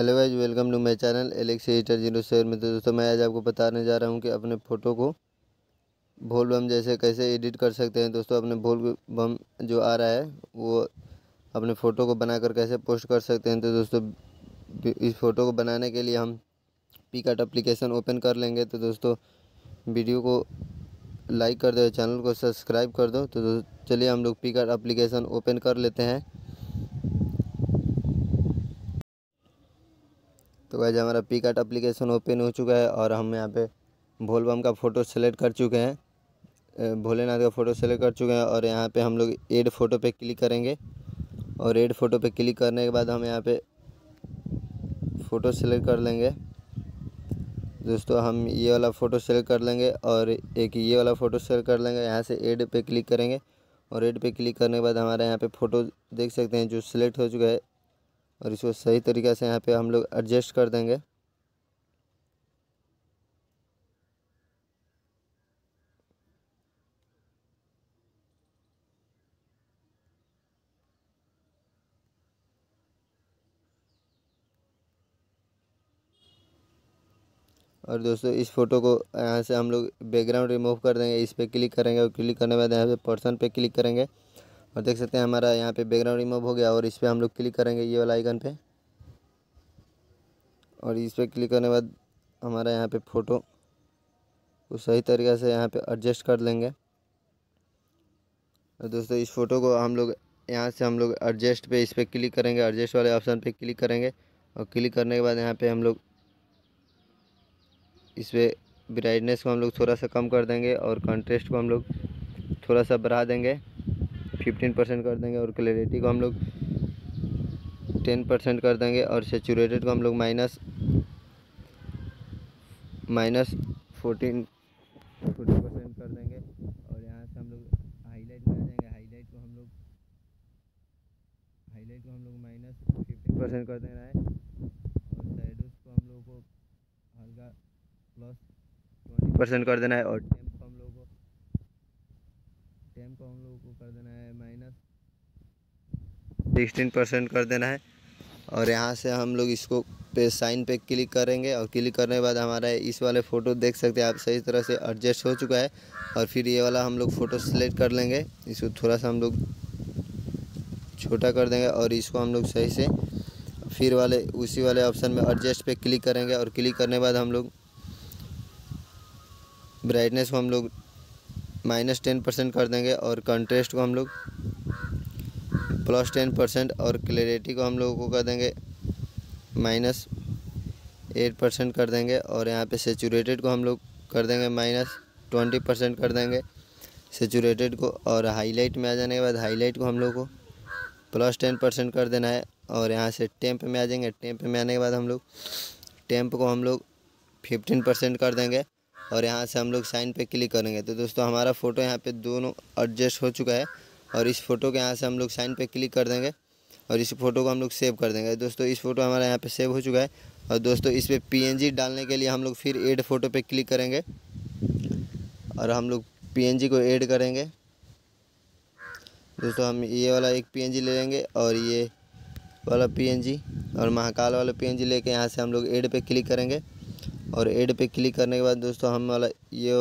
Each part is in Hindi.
Hello guys welcome to my channel Alex एटर zero seven में। तो दोस्तों, मैं आज आपको बताने जा रहा हूँ कि अपने फ़ोटो को भोल बम जैसे कैसे एडिट कर सकते हैं। दोस्तों, अपने भोल बम जो आ रहा है, वो अपने फ़ोटो को बनाकर कैसे पोस्ट कर सकते हैं। तो दोस्तों इस फ़ोटो को बनाने के लिए हम पी कार्ट अप्लीकेशन ओपन कर लेंगे। तो दोस्तों, वीडियो को लाइक कर दो, चैनल को सब्सक्राइब कर दो। तो चलिए हम लोग पी कार्ट अप्लीकेशन ओपन कर लेते हैं। तो वैसे हमारा पी कार्ट अप्लीकेशन ओपन हो चुका है और हम यहाँ पे भोल बम का फ़ोटो सेलेक्ट कर चुके हैं। भोलेनाथ का फ़ोटो सेलेक्ट कर चुके हैं और यहाँ पे हम लोग एड फ़ोटो पे क्लिक करेंगे। और एड फ़ोटो पे क्लिक करने के बाद हम यहाँ पे फ़ोटो सेलेक्ट कर लेंगे। दोस्तों, हम ये वाला फ़ोटो सेलेक्ट कर लेंगे और एक ये वाला फ़ोटो सेलेक्ट कर लेंगे। यहाँ से एड पे क्लिक करेंगे और एड पे क्लिक करने के बाद हमारे यहाँ पे फ़ोटो देख सकते हैं जो सिलेक्ट हो चुका है। और इसको सही तरीक़े से यहाँ पे हम लोग एडजस्ट कर देंगे। और दोस्तों, इस फ़ोटो को यहाँ से हम लोग बैकग्राउंड रिमूव कर देंगे। इस पर क्लिक करेंगे और क्लिक करने के बाद यहाँ पे पर्सन पे क्लिक करेंगे। और देख सकते हैं हमारा यहाँ पे बैकग्राउंड रिमूव हो गया और इस पर हम लोग क्लिक करेंगे ये वाला आइकन पे। और इस पर क्लिक करने के बाद हमारा यहाँ पे फ़ोटो को सही तरीक़े से यहाँ पे एडजस्ट कर लेंगे। और दोस्तों, इस फ़ोटो को हम लोग यहाँ से हम लोग एडजस्ट पे इस पर क्लिक करेंगे एडजस्ट वाले ऑप्शन पे क्लिक करेंगे। और क्लिक करने के बाद यहाँ पे हम लोग इस पर ब्राइटनेस को हम लोग थोड़ा सा कम कर देंगे और कंट्रेस्ट को हम लोग थोड़ा सा बढ़ा देंगे। फिफ्टीन परसेंट कर देंगे और क्लैरिटी को हम लोग टेन परसेंट कर देंगे और सेचूरेटेड को हम लोग minus minus fourteen fourteen percent कर देंगे। और यहाँ से हम लोग हाईलाइट आ जाएँगे। हाईलाइट को हम लोग हाईलाइट को हम लोग माइनस फिफ्टीन परसेंट कर देना है। और साइडोज को हम लोग को हल्का प्लस ट्वेंटी परसेंट कर देना है और टेम्प को हम लोग को टेम्प को हम लोग को कर देना है माइनस सिक्सटीन परसेंट कर देना है। और यहाँ से हम लोग इसको पे साइन पे क्लिक करेंगे और क्लिक करने के बाद हमारा इस वाले फ़ोटो देख सकते हैं, आप सही तरह से एडजस्ट हो चुका है। और फिर ये वाला हम लोग फ़ोटो सेलेक्ट कर लेंगे, इसको थोड़ा सा हम लोग छोटा कर देंगे और इसको हम लोग सही से फिर वाले, उसी वाले ऑप्शन में एडजस्ट पे क्लिक करेंगे और क्लिक करने के बाद हम लोग ब्राइटनेस को हम लोग माइनस टेन परसेंट कर देंगे और कंट्रेस्ट को हम लोग प्लस टेन परसेंट और क्लैरिटी को हम लोगों को कर देंगे माइनस एट परसेंट कर देंगे और यहाँ पे सेचूरेटेड को हम लोग कर देंगे माइनस ट्वेंटी परसेंट कर देंगे सेचूरेटेड को और हाईलाइट में आ जाने के बाद हाईलाइट को हम लोग को प्लस टेन परसेंट कर देना है और यहाँ से टेम्प में आ जाएँगे टेम्प में आने के बाद हम लोग टेम्प को हम लोग फिफ्टीन परसेंट कर देंगे। और यहाँ से हम लोग साइन पे क्लिक करेंगे। तो दोस्तों, हमारा फ़ोटो यहाँ पे दोनों एडजस्ट हो चुका है और इस फ़ोटो के यहाँ से हम लोग साइन पे क्लिक कर देंगे और इस फ़ोटो को हम लोग सेव कर देंगे। दोस्तों, इस फ़ोटो हमारा यहाँ पे सेव हो चुका है और दोस्तों, इस पर पी डालने के लिए हम लोग फिर एड फ़ोटो पर क्लिक करेंगे और हम लोग पीएनजी को एड करेंगे। दोस्तों, हम ये वाला एक पीएनजी ले लेंगे और ये वाला पीएनजी और महाकाल वाला पी एन जी लेके यहाँ से हम लोग एड पे क्लिक करेंगे। और एड पे क्लिक करने के बाद दोस्तों हम वाला ये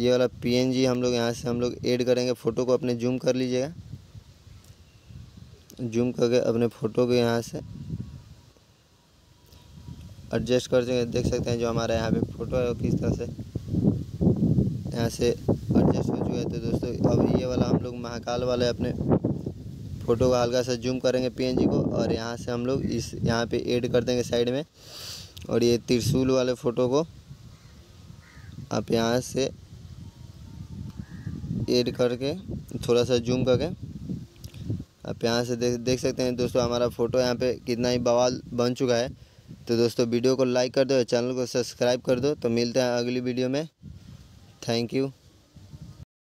ये वाला पीएनजी हम लोग यहाँ से हम लोग ऐड करेंगे। फ़ोटो को अपने जूम कर लीजिएगा। जूम करके अपने फ़ोटो को यहाँ से एडजस्ट कर देंगे। देख सकते हैं जो हमारा यहाँ पे फ़ोटो है वो किस तरह से यहाँ से एडजस्ट हो चुका है। तो दोस्तों, अब ये वाला हम लोग महाकाल वाले अपने फ़ोटो को हल्का सा जूम करेंगे पीएनजी को और यहाँ से हम लोग इस, यहाँ पे ऐड कर देंगे साइड में। और ये त्रिशूल वाले फ़ोटो को आप यहाँ से एड करके, थोड़ा सा जूम करके, आप यहाँ से देख देख सकते हैं दोस्तों हमारा फ़ोटो यहाँ पे कितना ही बवाल बन चुका है। तो दोस्तों वीडियो को लाइक कर दो चैनल को सब्सक्राइब कर दो। तो मिलते हैं अगली वीडियो में। Thank you